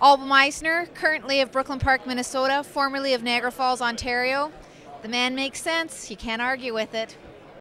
Alba Misner, currently of Brooklyn Park, Minnesota, formerly of Niagara Falls, Ontario. The man makes sense. You can't argue with it.